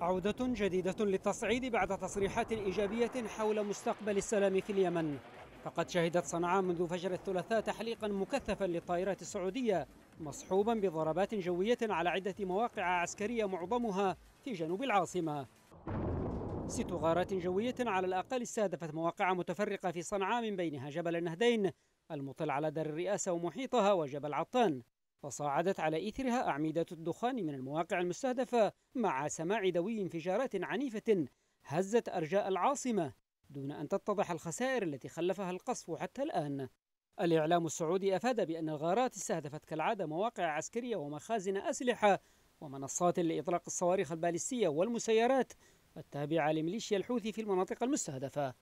عودة جديدة للتصعيد بعد تصريحات إيجابية حول مستقبل السلام في اليمن. فقد شهدت صنعاء منذ فجر الثلاثاء تحليقا مكثفا للطائرات السعودية مصحوبا بضربات جوية على عدة مواقع عسكرية معظمها في جنوب العاصمة. ست غارات جوية على الأقل استهدفت مواقع متفرقة في صنعاء من بينها جبل النهدين المطل على دار الرئاسة ومحيطها وجبل عطان. فصاعدت على إثرها أعمدة الدخان من المواقع المستهدفة مع سماع دوي انفجارات عنيفة هزت أرجاء العاصمة دون أن تتضح الخسائر التي خلفها القصف حتى الآن. الإعلام السعودي أفاد بأن الغارات استهدفت كالعادة مواقع عسكرية ومخازن أسلحة ومنصات لإطلاق الصواريخ البالستية والمسيرات التابعة لميليشيا الحوثي في المناطق المستهدفة.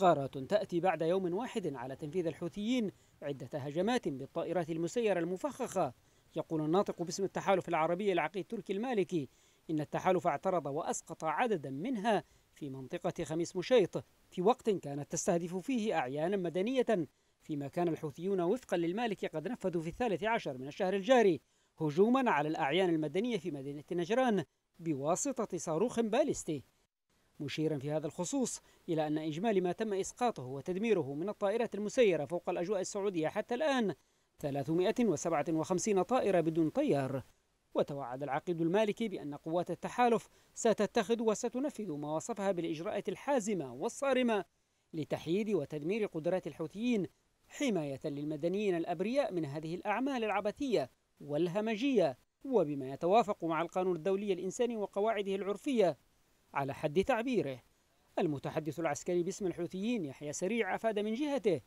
غارات تأتي بعد يوم واحد على تنفيذ الحوثيين عدة هجمات بالطائرات المسيرة المفخخة. يقول الناطق باسم التحالف العربي العقيد تركي المالكي إن التحالف اعترض وأسقط عددا منها في منطقة خميس مشيط. في وقت كانت تستهدف فيه أعيانا مدنية فيما كان الحوثيون وفقا للمالكي قد نفذوا في الثالث عشر من الشهر الجاري هجوما على الأعيان المدنية في مدينة نجران بواسطة صاروخ باليستي. مشيرا في هذا الخصوص إلى أن إجمالي ما تم إسقاطه وتدميره من الطائرات المسيرة فوق الأجواء السعودية حتى الآن 357 طائرة بدون طيار. وتوعد العقيد المالكي بأن قوات التحالف ستتخذ وستنفذ ما وصفها بالإجراءات الحازمة والصارمة لتحييد وتدمير قدرات الحوثيين حماية للمدنيين الأبرياء من هذه الأعمال العبثية والهمجية. وبما يتوافق مع القانون الدولي الإنساني وقواعده العرفية على حد تعبيره. المتحدث العسكري باسم الحوثيين يحيى سريع أفاد من جهته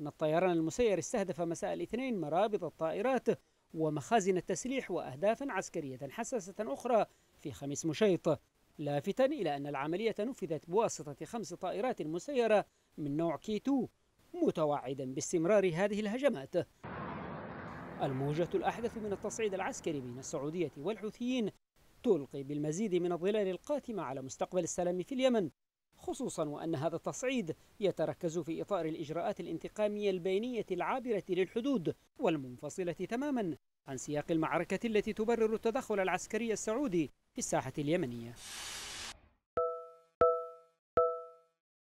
أن الطيران المسير استهدف مساء الاثنين مرابط الطائرات ومخازن التسليح وأهدافا عسكرية حساسة أخرى في خميس مشيط. لافتا إلى أن العملية نفذت بواسطة خمس طائرات مسيرة من نوع كي 2 متوعدا باستمرار هذه الهجمات. الموجة الأحدث من التصعيد العسكري بين السعودية والحوثيين تلقي بالمزيد من الظلال القاتمة على مستقبل السلام في اليمن خصوصا وأن هذا التصعيد يتركز في إطار الإجراءات الانتقامية البينية العابرة للحدود والمنفصلة تماما عن سياق المعركة التي تبرر التدخل العسكري السعودي في الساحة اليمنية.